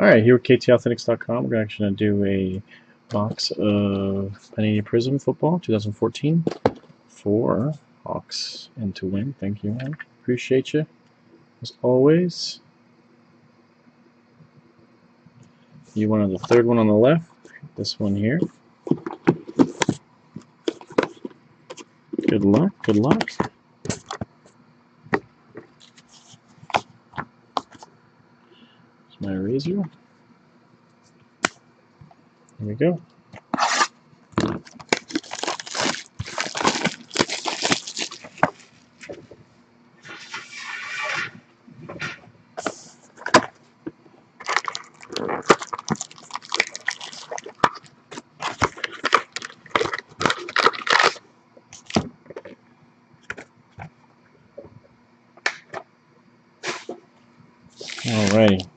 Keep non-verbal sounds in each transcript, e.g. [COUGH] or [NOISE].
Alright, here at KTAuthentics.com, we're actually going to do a box of Panini Prizm Football 2014 for hawksN2win. Thank you, man. Appreciate you. As always. You wanted the third one on the left. This one here. Good luck. Good luck. My eraser. We go. Alrighty.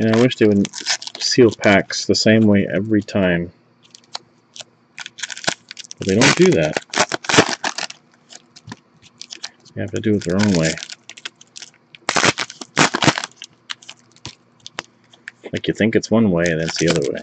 And I wish they would seal packs the same way every time. But they don't do that. They have to do it their own way. Like you think it's one way and it's the other way.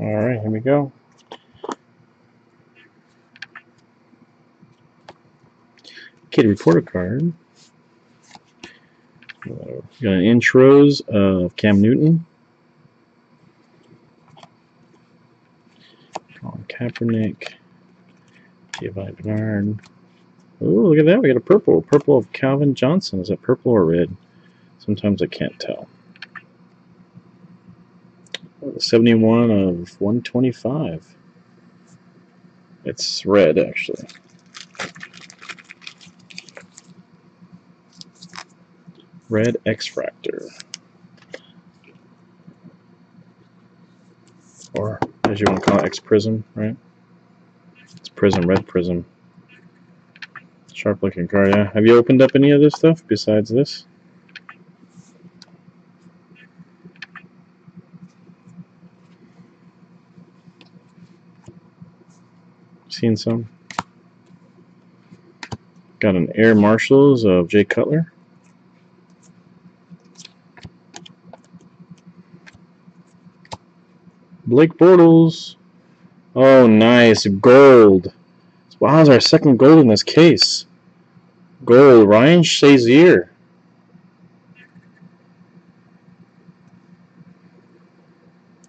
Alright, here we go. Kid reporter card. Uh, got an intros of Cam Newton. Colin Kaepernick. Levi Bernard. Oh, look at that. We got a purple. Purple of Calvin Johnson. Is that purple or red? Sometimes I can't tell. 71 of 125. It's red, actually. Red X-Fractor. Or, as you want to call it, X-Prism, right? It's Prism, Red Prism. Sharp looking card, yeah. Have you opened up any of this stuff besides this? Seen some. Got an Air Marshals of Jay Cutler. Blake Bortles. Oh, nice. Gold. Wow, it's our second gold in this case. Gold. Ryan Shazier.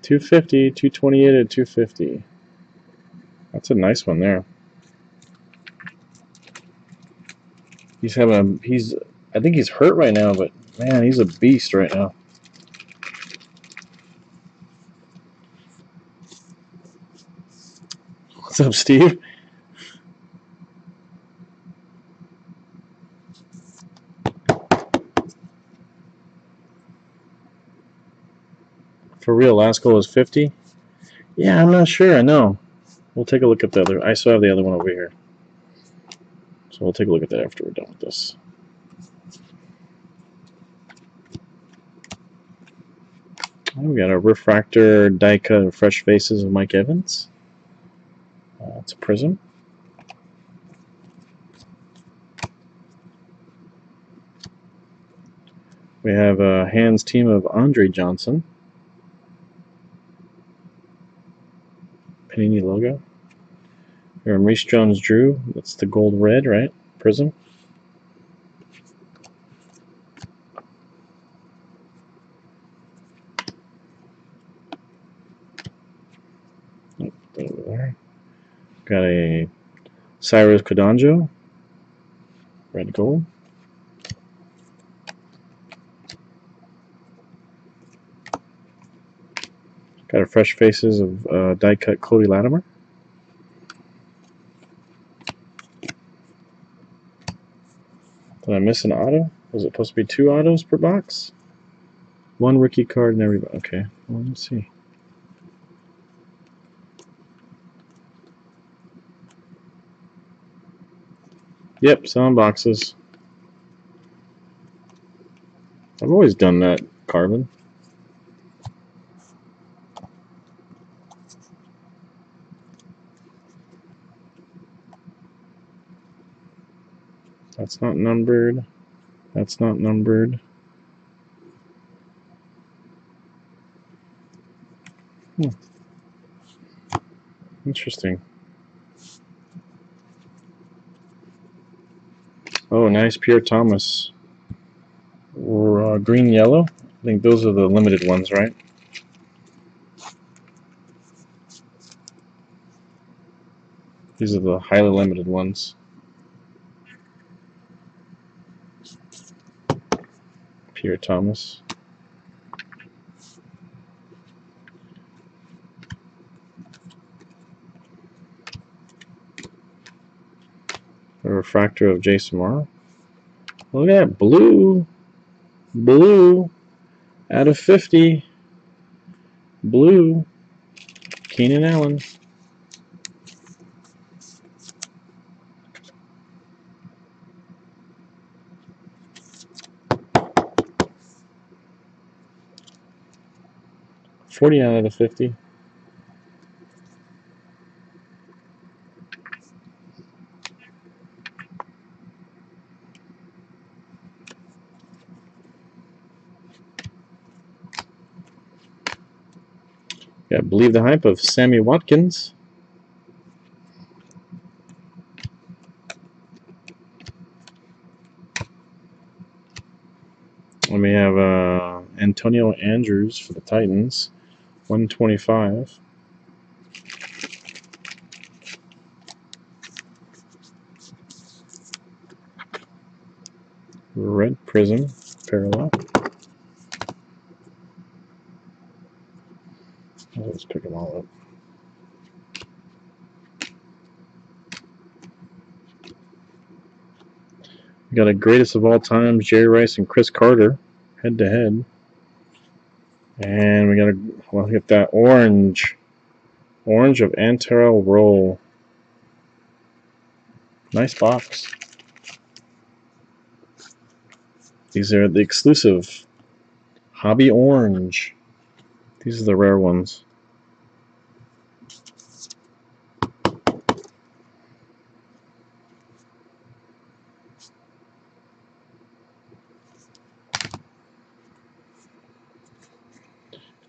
Two fifty, two twenty eight at two fifty. That's a nice one there. He's having a, he's I think he's hurt right now, but man, he's a beast right now. What's up, Steve? For real, last goal is 50? Yeah, I'm not sure. I know. We'll take a look at the other. I still have the other one over here. So we'll take a look at that after we're done with this. We got a refractor of fresh faces of Mike Evans. Uh, it's a prism. We have a hands team of Andre Johnson. Panini logo. Here, Maurice Jones Drew. That's the gold red, right? Prism. Got a Cyrus Kouandjio, red gold. Got a fresh faces of uh, die cut Cody Latimer. Did I miss an auto? Was it supposed to be two autos per box? One rookie card in every. Okay, well, let's see. Yep, selling boxes. I've always done that, Carbon. That's not numbered. That's not numbered. Hmm. Interesting. Oh, nice Pierre Thomas. Or uh, green yellow. I think those are the limited ones, right? These are the highly limited ones. Pierre Thomas. A refractor of Jace Amaro. Look at that blue, blue, out of 50, blue, Keenan Allen. Forty out of fifty. Yeah, believe the hype of Sammy Watkins. And we have uh, Antonio Andrews for the Titans, 125. Red Prism, parallel. Let's pick them all up. We got a greatest of all times, Jerry Rice and Cris Carter, head to head. And we got a well, get that orange, orange of Antrel Rolle. Nice box. These are the exclusive Hobby Orange. These are the rare ones.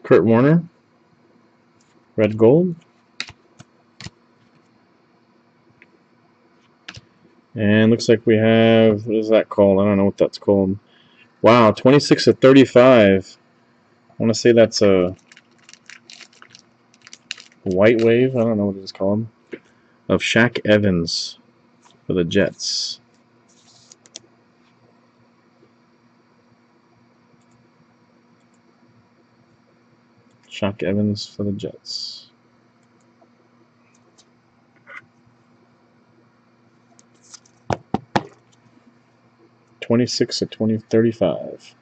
Kurt Warner, red gold. And looks like we have, what is that called? I don't know what that's called. Wow, 26 to 35. I want to say that's a white wave. I don't know what it is called. Of Shaq Evans for the Jets. Shaq Evans for the Jets. Twenty-six to twenty thirty-five.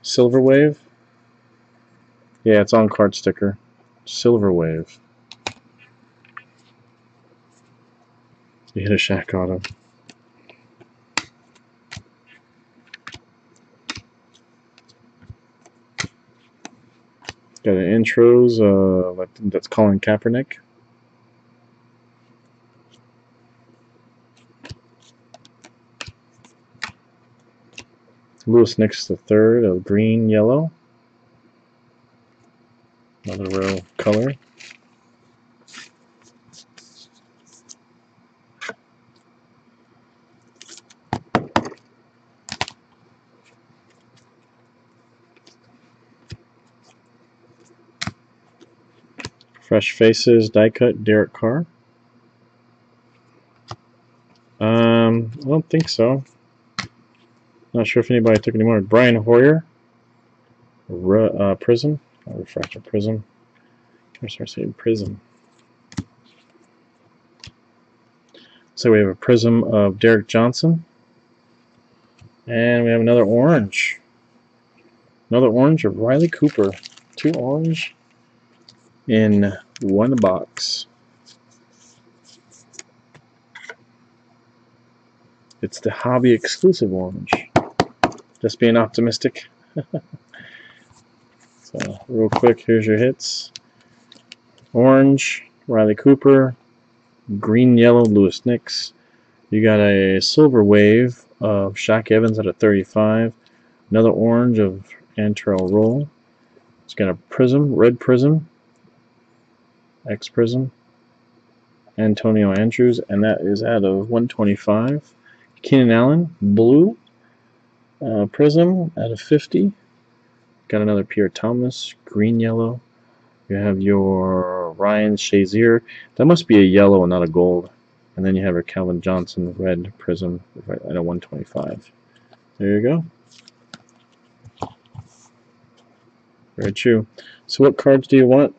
Silver Wave. Yeah, it's on card sticker. Silver Wave. You hit a Shaq auto. Intros, uh, that's Colin Kaepernick. Louis Nix the third of green, yellow. Another row color. Fresh Faces die cut Derek Carr. Um, I don't think so. Not sure if anybody took any more. Brian Hoyer, Ru uh, Prism, Refractor Prism. I start saying Prism. So we have a Prism of Derek Johnson, and we have another orange. Another orange of Riley Cooper. Two orange in one box. It's the hobby exclusive orange. Just being optimistic. [LAUGHS] so, real quick, here's your hits orange, Riley Cooper, green yellow, Louis Nix. You got a silver wave of Shaq Evans at a 35, another orange of Antrel Rolle. It's got a prism, red prism, X prism, Antonio Andrews, and that is out of 125. Keenan Allen, blue, uh, prism out of 50. Got another Pierre Thomas, green yellow. You have your Ryan Shazier. That must be a yellow and not a gold. And then you have your Calvin Johnson red prism at a 125. There you go. Very true. So what cards do you want?